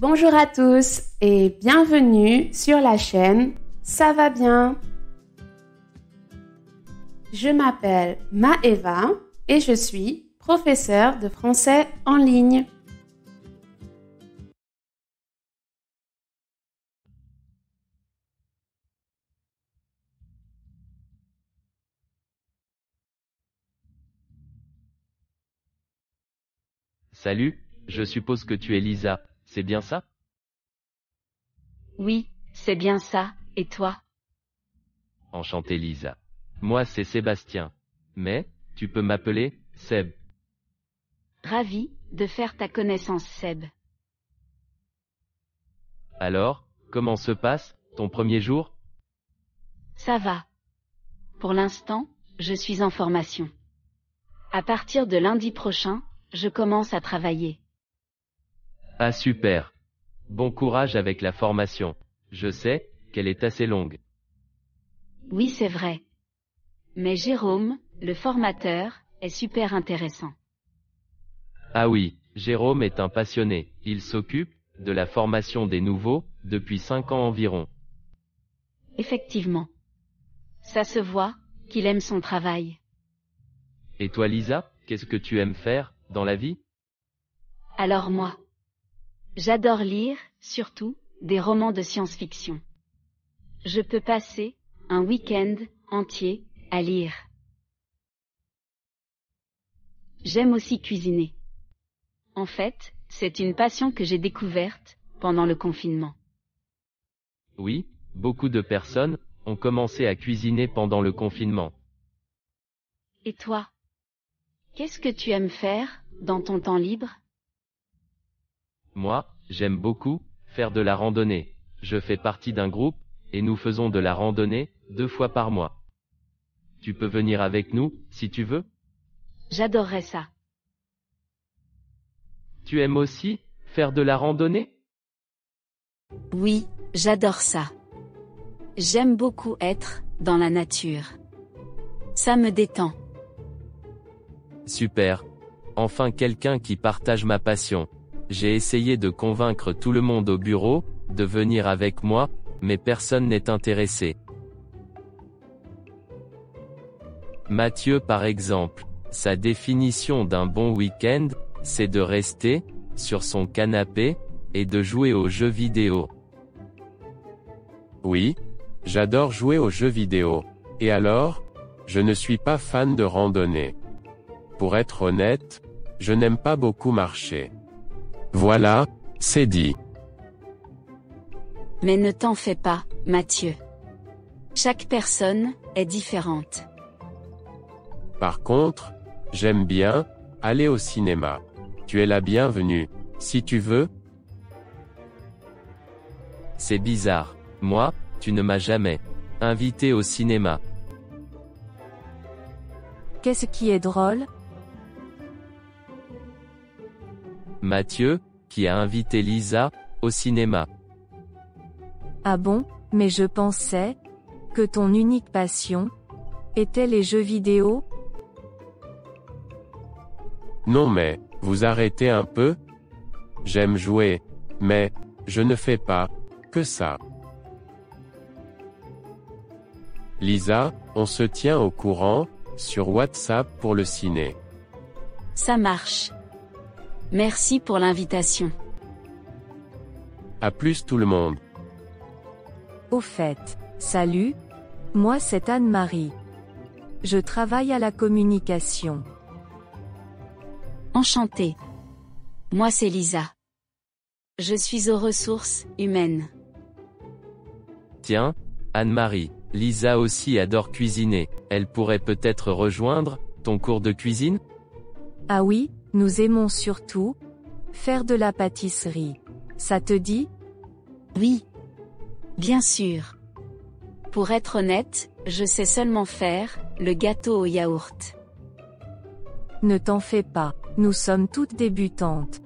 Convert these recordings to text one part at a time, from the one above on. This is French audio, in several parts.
Bonjour à tous et bienvenue sur la chaîne Ça va bien Je m'appelle Maëva et je suis professeure de français en ligne. Salut, je suppose que tu es Lisa, c'est bien ça? Oui, c'est bien ça, et toi? Enchanté Lisa. Moi c'est Sébastien. Mais, tu peux m'appeler, Seb. Ravi de faire ta connaissance, Seb. Alors, comment se passe, ton premier jour? Ça va. Pour l'instant, je suis en formation. À partir de lundi prochain, je commence à travailler. Ah super. Bon courage avec la formation. Je sais, qu'elle est assez longue. Oui, c'est vrai. Mais Jérôme, le formateur, est super intéressant. Ah oui, Jérôme est un passionné. Il s'occupe de la formation des nouveaux depuis cinq ans environ. Effectivement. Ça se voit qu'il aime son travail. Et toi Lisa, qu'est-ce que tu aimes faire dans la vie? Alors moi, j'adore lire, surtout, des romans de science-fiction. Je peux passer un week-end entier à lire. J'aime aussi cuisiner. En fait, c'est une passion que j'ai découverte pendant le confinement. Oui, beaucoup de personnes ont commencé à cuisiner pendant le confinement. Et toi? Qu'est-ce que tu aimes faire dans ton temps libre? Moi, j'aime beaucoup faire de la randonnée. Je fais partie d'un groupe, et nous faisons de la randonnée deux fois par mois. Tu peux venir avec nous, si tu veux J'adorerais ça. Tu aimes aussi faire de la randonnée? Oui, j'adore ça. J'aime beaucoup être dans la nature. Ça me détend. Super. Enfin quelqu'un qui partage ma passion. J'ai essayé de convaincre tout le monde au bureau, de venir avec moi, mais personne n'est intéressé. Mathieu par exemple, sa définition d'un bon week-end, c'est de rester, sur son canapé, et de jouer aux jeux vidéo. Oui, j'adore jouer aux jeux vidéo. Et alors Je ne suis pas fan de randonnée. Pour être honnête, je n'aime pas beaucoup marcher. Voilà, c'est dit. Mais ne t'en fais pas, Mathieu. Chaque personne est différente. Par contre, j'aime bien aller au cinéma. Tu es la bienvenue, si tu veux. C'est bizarre. Moi, tu ne m'as jamais invité au cinéma. Qu'est-ce qui est drôle? Mathieu, qui a invité Lisa, au cinéma. Ah bon, mais je pensais que ton unique passion était les jeux vidéo Non mais, vous arrêtez un peu? J'aime jouer, mais, je ne fais pas que ça. Lisa, on se tient au courant, sur WhatsApp pour le ciné. Ça marche. Merci pour l'invitation. À plus tout le monde. Au fait, salut, moi c'est Anne-Marie. Je travaille à la communication. Enchantée. Moi c'est Lisa. Je suis aux ressources humaines. Tiens, Anne-Marie, Lisa aussi adore cuisiner. Elle pourrait peut-être rejoindre ton cours de cuisine? Ah oui, nous aimons surtout faire de la pâtisserie. Ça te dit? Oui. Bien sûr. Pour être honnête, je sais seulement faire le gâteau au yaourt. Ne t'en fais pas, nous sommes toutes débutantes.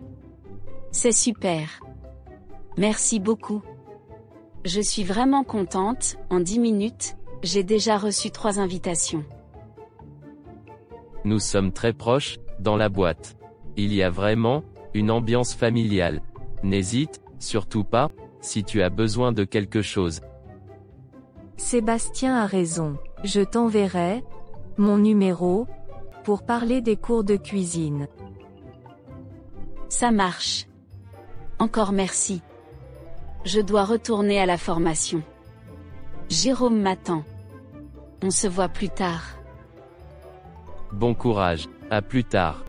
C'est super. Merci beaucoup. Je suis vraiment contente, en 10 minutes, j'ai déjà reçu trois invitations. Nous sommes très proches, dans la boîte. Il y a vraiment, une ambiance familiale. N'hésite Surtout pas, si tu as besoin de quelque chose. Sébastien a raison. Je t'enverrai mon numéro pour parler des cours de cuisine. Ça marche. Encore merci. Je dois retourner à la formation. Jérôme m'attend. On se voit plus tard. Bon courage, à plus tard.